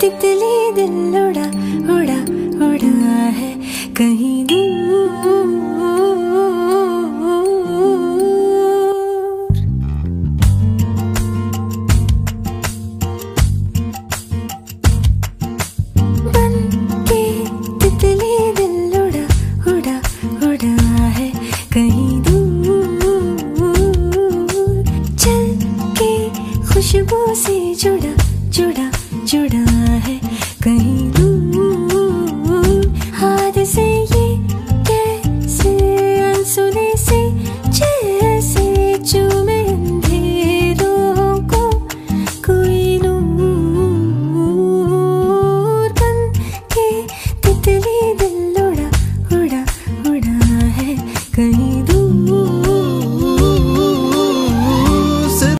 तितली दिल उड़ा उड़ा उड़ा है। कहीं दूर। बन के तितली दिल उड़ा उड़ा उड़ा है। कहीं दूर। चल के खुशबू से जुड़ा जुड़ा जुड़ा